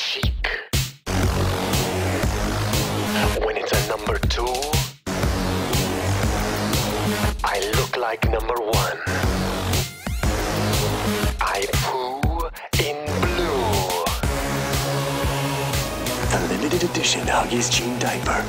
chic. When it's a number two, I look like number one. I poo in blue. The limited edition Huggies Jean Diaper.